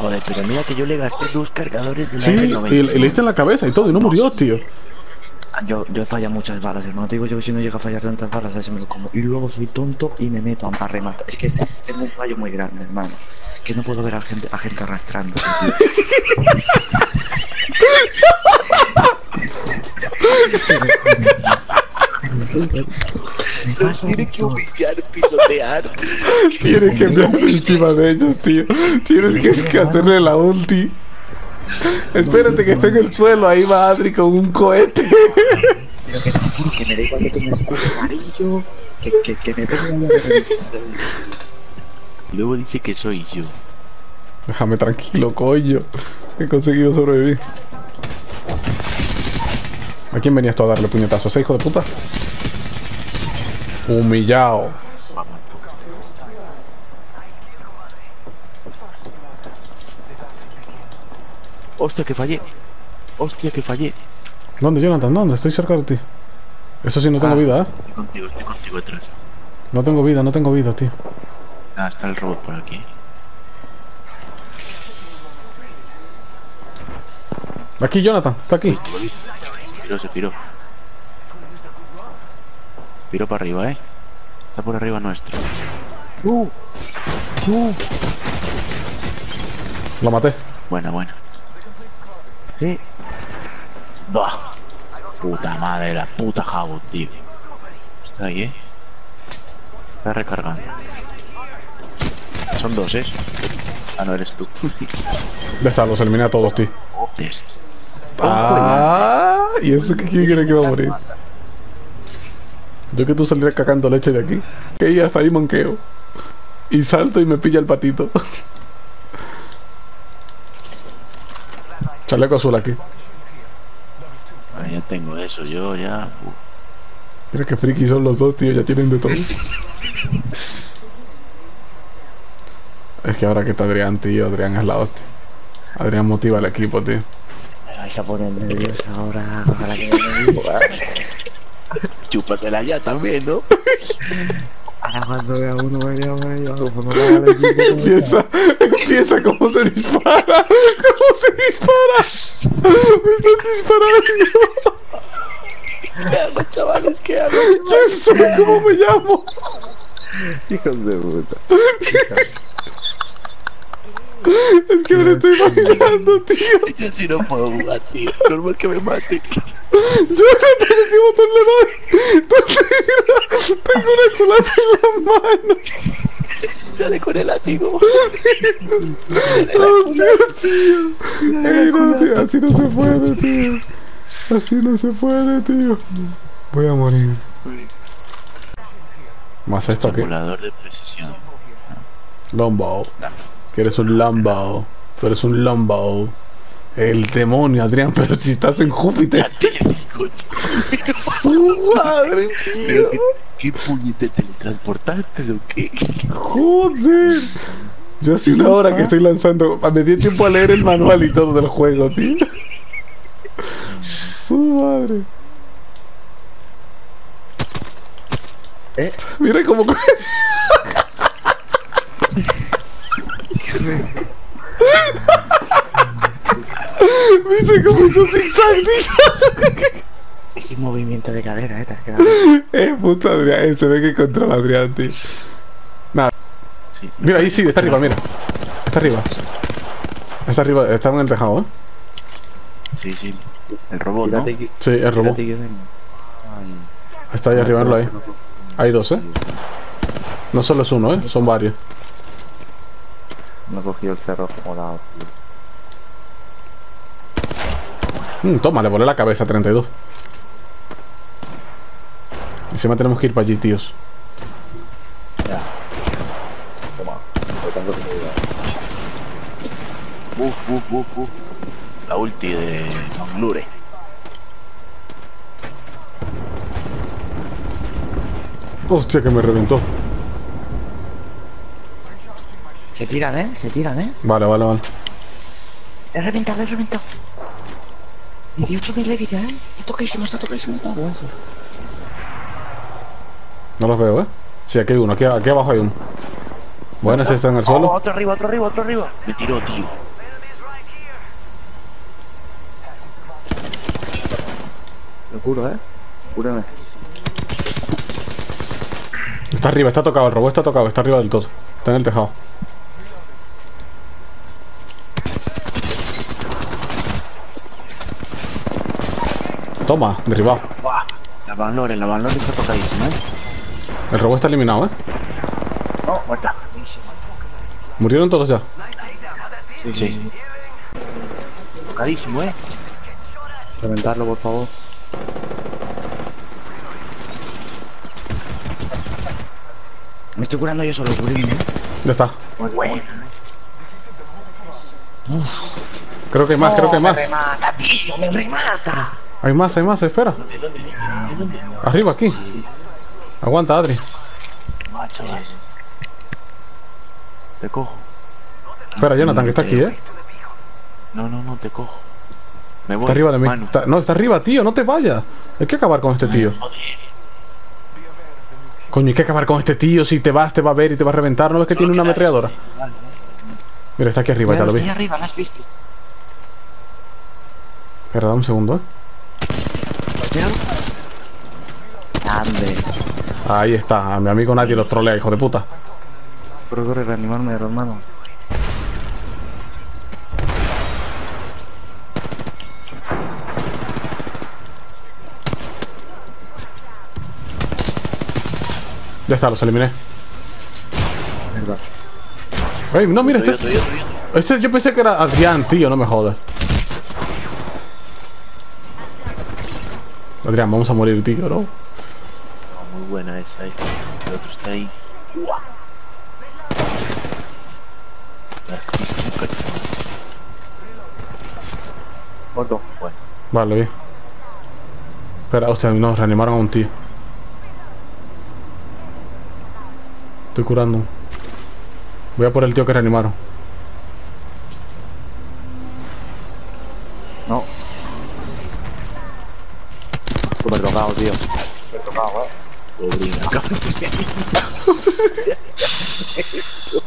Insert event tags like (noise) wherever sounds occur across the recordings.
Joder, pero mira que yo le gasté dos cargadores de la Sí, y, R90. y le diste en la cabeza y todo, y no murió, tío. Ah, Yo, yo he fallado muchas balas, hermano. Te digo yo que si no llega a fallar tantas balas, así me lo como. Y luego soy tonto y me meto a rematar. Es que tengo un fallo muy grande, hermano. Que no puedo ver a gente, a gente arrastrando. (laughs) Nos tiene que humillar, pisotear. Tienes que ver encima de ellos, tío. Tienes que hacerle la ulti. Espérate que esté en el suelo, ahí va Adri con un cohete. Pero que te juro que me da igual que tenga escudo amarillo, que, que, que me Luego dice que soy yo. Déjame tranquilo, coño. He conseguido sobrevivir. ¿A quién venías tú a darle puñetazos, eh, hijo de puta? Humillado. Hostia, que fallé. Hostia, que fallé. ¿Dónde, Jonathan? ¿Dónde? Estoy cerca de ti. Eso sí, no tengo Ah, vida, ¿eh? Estoy contigo, estoy contigo atrás. No tengo vida, no tengo vida, tío. Ah, está el robot por aquí. Aquí, Jonathan, está aquí. Piró, se piró. Piró para arriba, eh. Está por arriba nuestro. Uh, Lo maté. Buena, buena. Sí. Bah. Puta madre, la puta jabo, tío. Está ahí, eh. Está recargando. Son dos, eh. Ah, no eres tú. (laughs) Ya está, los eliminé a todos, tío. Joder. Ah, ¿y eso que quién cree que va a morir? Yo que tú saldrías cacando leche de aquí. Que ya hasta ahí manqueo. Y salto y me pilla el patito. Chaleco azul aquí. Ah, ya tengo eso, yo ya. uf. Mira que friki son los dos, tío. Ya tienen de todo. (laughs) Es que ahora que está Adrián, tío. Adrián es la hostia. Adrián motiva al equipo, tío. Me vais a poner nervioso ahora. Ojalá que me. (laughs) Chúpasela ya también, ¿no? Ahora cuando vea uno me llama yo, como no Empieza, empieza cómo se dispara. ¿Cómo se dispara? Me están disparando. ¿Qué hago, chavales? ¿Qué hago? ¿Quién sabe cómo me llamo? Hijos de puta. (laughs) Es que me lo estoy imaginando, tío. (laughs) Yo sí no puedo jugar, tío. Normal que me mate. Yo no sé qué botón le doy. (laughs) Tengo una culata en la mano. Dale con el látigo. Hostia, tío. No, tío. Así no se puede, tío. Así no se puede, tío. Voy a morir. Más esto. Calculador de precisión. Lombo. Que eres un Lambo. Tú eres un Lombo. El demonio, Adrián, (laughs) pero si estás en Júpiter. ¡Su madre, tío! ¿Qué, qué puñete teletransportaste o qué? ¡Joder! Yo hace una hora que estoy lanzando. Me di tiempo a leer el manual y todo del juego, tío. Su madre. ¿Eh? Mira cómo. (laughs) (laughs) ¿Viste cómo hizo zigzag? Ese movimiento de cadera, eh. te has quedado. Eh, puta Adrián, se ve que controla Adrián, tío. Nada. Sí, Mira, ahí sí, está arriba, mira. Está arriba. Está arriba, está en el tejado, ¿eh? Sí, sí. El robot, ¿no? Sí, es robot. Está ahí arriba, verlo ahí. Hay dos, ¿eh? No solo es uno, ¿eh? Son varios. No cogió el cerro morado. Mm, toma, le volé la cabeza a 32. Encima tenemos que ir para allí, tíos. Toma. Lo tengo que. Uf, uf, uf, uf. La ulti de Manglure. Hostia, que me reventó. Se tiran, ¿eh? Se tiran, ¿eh? Vale, vale, vale. He reventado, he reventado. 18.000 de vida, ¿eh? Está tocadísimo, está tocadísimo. Está. No los veo, ¿eh? Sí, aquí hay uno, aquí, aquí abajo hay uno. Bueno, ese está en el suelo. Oh, otro arriba, otro arriba, otro arriba. Me tiró, tío. Lo juro, ¿eh? Júrame. Está arriba, está tocado, el robot está tocado, está arriba del todo. Está en el tejado. Toma, derribado. Buah. La Van Loren, la Van Loren está tocadísima, ¿eh? El robot está eliminado, ¿eh? No, muerta. Murieron todos ya. Sí, sí. Tocadísimo, ¿eh? Reventarlo, por favor. Me estoy curando yo solo, cubrirme. Ya está. Muy bueno. Creo que hay más, creo que hay más. Me remata, tío, me remata. Hay más, hay más, espera. Arriba, aquí. Aguanta, Adri. Chaval. Te cojo. Espera, Jonathan, que está aquí, ¿eh? No, no, no, te cojo. Me voy. Está arriba de mí. Está- no, está arriba, tío, no te vayas. Hay que acabar con este tío. Coño, hay que acabar con este tío. Si te vas, te va a ver y te va a reventar. ¿No ves que tiene una ametralladora? Vale, vale. Mira, está aquí arriba, ya Mira, lo vi. arriba, ¿lo has visto? Espera, dame un segundo, ¿eh? Ande. Ahí está. A mi amigo nadie los trolea, hijo de puta. Corre, reanimarme, hermano. Ya está, los eliminé. Verdad. No, mira, este, este yo pensé que era Adrián, tío, no me jodas. Adrián, vamos a morir, tío, ¿no? No, muy buena esa ahí. El otro está ahí. Uah. Muerto. Bueno. Vale, bien. Espera, hostia, no, reanimaron a un tío. Estoy curando. Voy a por el tío que reanimaron. No. Súper tocado, tío. Súper tocado, eh. Pobrina.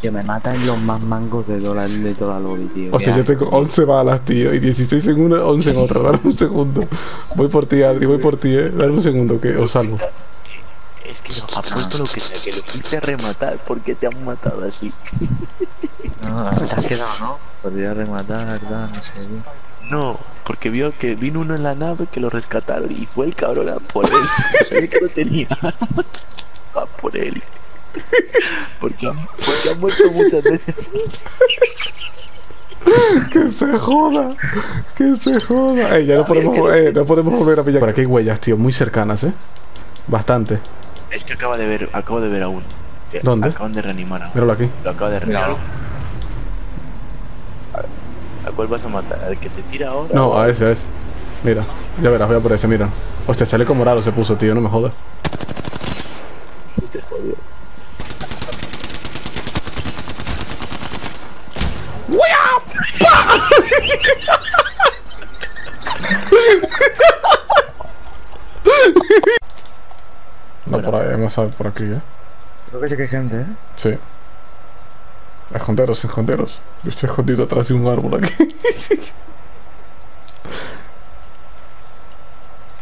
que me matan los más mangos de dólar de toda la lobby, tío. Hostia, Qué yo tengo 11 balas, tío, y 16 en una, 11 en otra. Dame un segundo. Voy por ti, Adri, voy por ti, eh. Dame un segundo que os salvo. Es que no, apuesto lo que sea, que lo quise rematar porque te han matado así. (laughs) No, te has quedado, ¿no? Podría rematar, ¿verdad? No sé. No, porque vio que vino uno en la nave que lo rescataron y fue el cabrón a por él. No sabía que no tenía. (laughs) A por él. Porque, ha- porque ha muerto muchas veces. Que se joda, que se joda. Ey, ya no podemos, eh, no podemos volver a pillar. Por aquí hay huellas, tío, muy cercanas, eh. Bastante. Es que acaba de ver, acabo de ver a uno. Que ¿Dónde? Acaban de reanimar a uno. Míralo aquí. Lo acabo de reanimar. ¿A cuál vas a matar? ¿Al que te tira ahora? No, a ese, a ese. Mira, ya verás, voy a por ese, mira. Hostia, chaleco morado se puso, tío, no me jodas. Te jodió. No, por ahí, vamos a ver por aquí, eh. Creo que sí que hay gente, ¿eh? Sí. Esconderos, esconderos. Yo estoy escondido atrás de un árbol aquí. (laughs)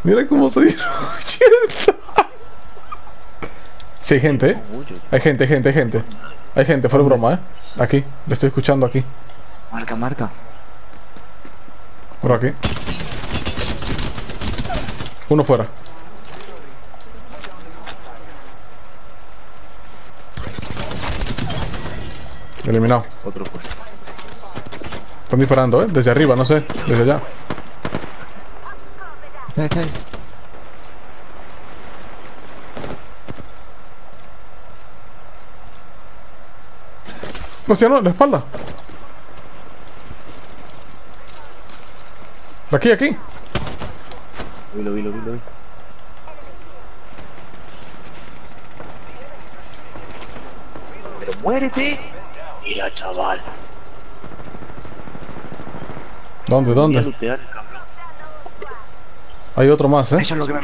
Mira cómo se dieron. (laughs) Sí, hay gente, ¿eh? Hay gente, hay gente, hay gente. Hay gente, fuera broma, ¿eh? Aquí, le estoy escuchando aquí. Marca, marca. Por aquí. Uno fuera. Eliminado. Otro fue. Están disparando, ¿eh? Desde arriba, no sé. Desde allá. Está, está ahí. Hostia, no, en la espalda. De aquí, aquí. Vi, lo vi, lo vi, lo vi. Pero muérete. Mira, chaval. ¿Dónde, dónde? Hay otro más, ¿eh? Eso es lo que me...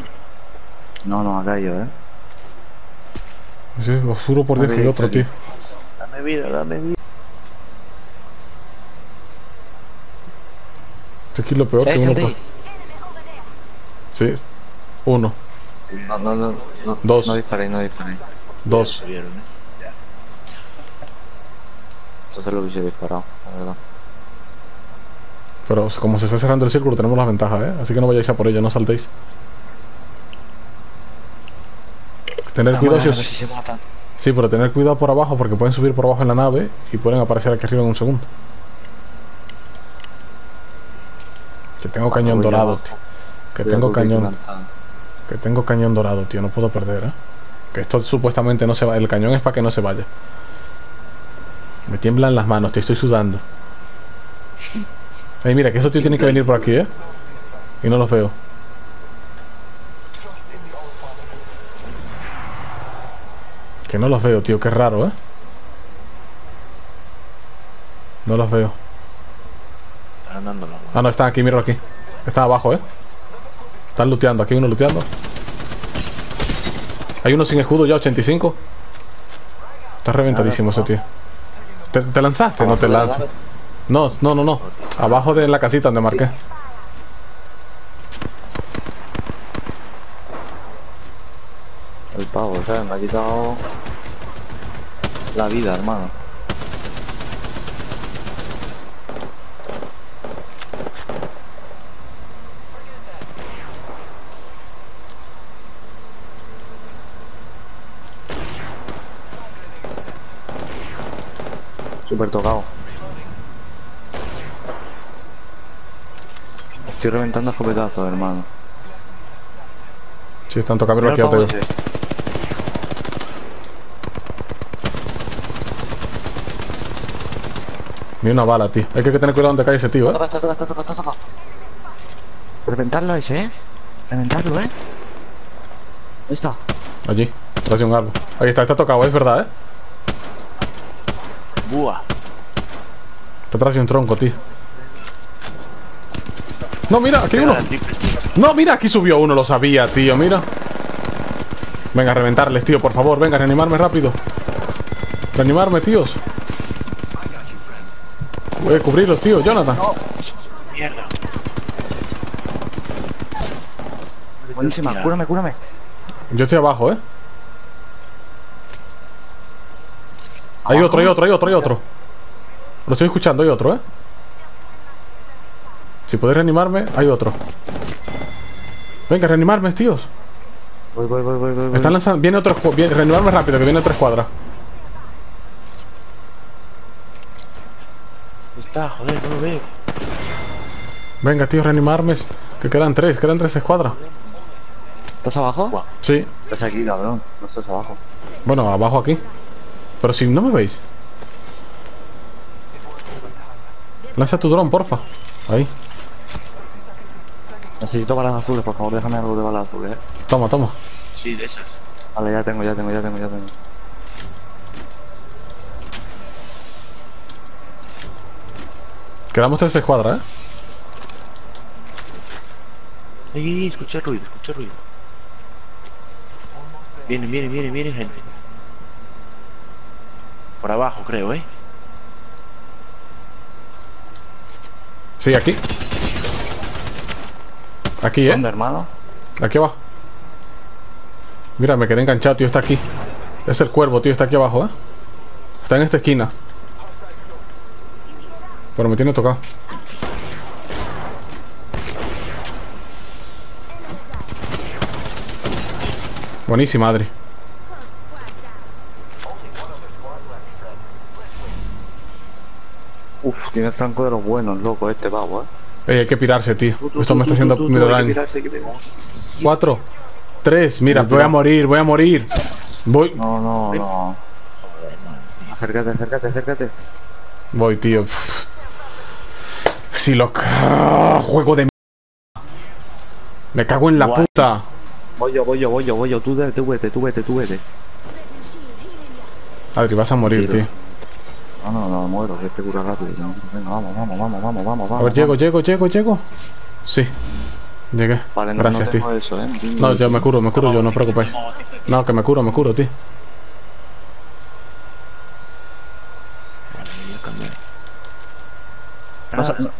No, no, acá yo, ¿eh? Sí, os juro por Dios que hay otro, tío. Dame vida, dame vida. Que aquí es lo peor ¿Hay que uno ahí? Sí. Uno, No, no, no. no Dos. No disparéis, no disparéis. dos. ¿eh? Ya. Entonces lo hubiese disparado, la verdad. Pero como se está cerrando el círculo, tenemos las ventajas, ¿eh? Así que no vayáis a por ella, no saltéis. Tener cuidado si os... Sí, pero tener cuidado por abajo porque pueden subir por abajo en la nave y pueden aparecer aquí arriba en un segundo. Que tengo cañón dorado, tío. Que Voy tengo cañón, plantado. que tengo cañón dorado, tío. No puedo perder, ¿eh? Que esto supuestamente no se va. El cañón es para que no se vaya. Me tiemblan las manos, te estoy sudando. (laughs) Ay, mira, que esos tíos tienen que venir por aquí, ¿eh? Y no los veo. Que no los veo, tío, qué raro, ¿eh? No los veo. Están andando los Ah, no, están aquí, míralo aquí. Están abajo, ¿eh? Están looteando, aquí hay uno looteando. Hay uno sin escudo ya, 85. Está reventadísimo ese tío. ¿Te, te lanzaste? No te lanzas. No, no, no, no. Abajo de la casita donde marqué. El pavo, ¿sabes? Me ha quitado la vida, hermano. Súper tocado. Estoy reventando a escopetazos, hermano. Sí, están tocando Mira aquí el ya te pavo digo. ese. Ni una bala, tío. Hay que tener cuidado donde cae ese tío, ¿eh? Toca, toca, toca, toca, toca, toca. Reventarlo ese, ¿eh? Reventarlo, ¿eh? Ahí está. Allí, detrás de un árbol. Ahí está, está tocado, es verdad, ¿eh? Buah. Está atrás de un tronco, tío. No, mira, aquí hay uno. No, mira, aquí subió uno, lo sabía, tío, mira. Venga, a reventarles, tío, por favor, venga, a reanimarme rápido. Reanimarme, tíos. Voy a cubrirlos, tío, Jonathan. Mierda. Buenísima, Hostia. cúrame, cúrame. Yo estoy abajo, ¿eh? Hay otro, hay otro, hay otro, hay otro. Lo estoy escuchando, hay otro, ¿eh? Si podéis reanimarme, hay otro. Venga, reanimarme, tíos. Voy, voy, voy, voy, voy. Están lanzando. Viene otro. Viene, reanimarme rápido, que viene otra escuadra. Está, joder, no lo veo. Venga, tío, reanimarme. Que quedan tres, quedan tres escuadras. ¿Estás abajo? Sí. Estás aquí, cabrón. No estás abajo. Bueno, abajo aquí. Pero si no me veis. Lanza tu dron, porfa. Ahí. Necesito balas azules, por favor, déjame algo de balas azules, eh. Toma, toma. Sí, de esas. Vale, ya tengo, ya tengo, ya tengo, ya tengo. Quedamos tres escuadras, ¿eh? Ey, escuché ruido, escuché ruido. Vienen, vienen, vienen, vienen, gente. Por abajo, creo, ¿eh? Sí, aquí. Aquí, ¿eh? ¿Dónde, hermano? Aquí abajo. Mira, me quedé enganchado, tío. Está aquí. Es el cuervo, tío. Está aquí abajo, ¿eh? Está en esta esquina. Pero me tiene tocado. Buenísima, Adri. Uf, tiene el franco de los buenos, loco, este pavo, eh. Ey, hay que pirarse, tío. Esto me está haciendo mucho daño. Cuatro. Tres. Mira, voy a morir, voy a morir. Voy. No, no, no. Acércate, acércate, acércate. Voy, tío. Lo. Ah, juego de. Me cago en la Guay. puta. Voy yo, voy yo, voy yo, voy yo. Tú, de- tú vete, tú vete, tú vete. Adri, vas a morir, tío. No, no, no, muero, que este cura rápido. ¿no? Venga, vamos, vamos, vamos, vamos, vamos, A vamos. ver, llego, llego, llego, llego. Sí. Llegué. Vale, no, Gracias, no tío. eso, eh. No, yo me curo, me curo yo, no os preocupéis. No, que me curo, me curo, tío. Vale. No sé- Ah,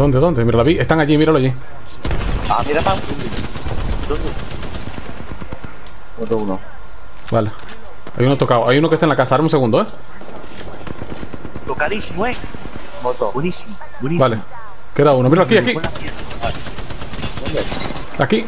¿Dónde, dónde? Mira, la vi. Están allí, míralo allí. Ah, mira, Pau. ¿Dónde? Otro uno. Vale. Hay uno tocado. Hay uno que está en la casa. Dame un segundo, ¿eh? Tocadísimo, eh. Moto. Buenísimo, buenísimo. Vale. Queda uno. Mira aquí, aquí. Chaval. Aquí.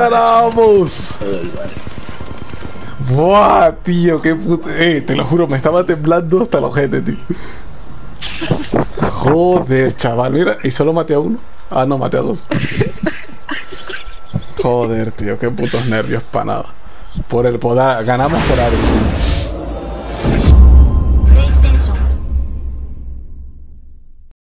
¡Ganamos! ¡Buah, tío! ¡Qué puto! Eh, te lo juro, me estaba temblando hasta los ojete, tío. Joder, chaval, mira, y solo maté a uno. Ah, no, maté a dos. Joder, tío, qué putos nervios para nada. Por el poder, ganamos por algo.